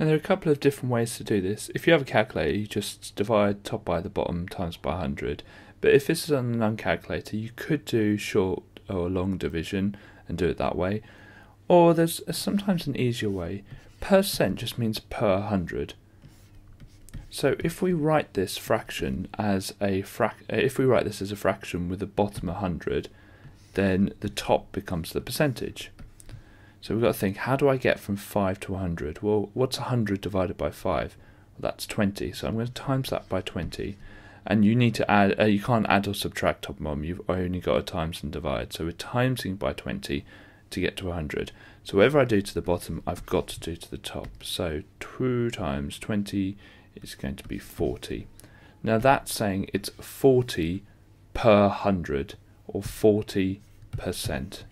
Now there are a couple of different ways to do this. If you have a calculator, you just divide top by the bottom times by 100. But if this is on a non-calculator, you could do short or long division and do it that way. Or there's sometimes an easier way. Percent just means per 100. So if we write this fraction as a frac uh, if we write this as a fraction with the bottom 100, then the top becomes the percentage. So we've got to think, how do I get from 5 to 100? Well, what's 100 divided by 5? Well, that's 20. So I'm going to times that by 20. And you need to add, uh, you can't add or subtract top and bottom. You've only got to times and divide. So we're timesing by 20 to get to 100. So whatever I do to the bottom, I've got to do to the top. So 2 times 20 is going to be 40. Now that's saying it's 40 per 100 or 40 percent.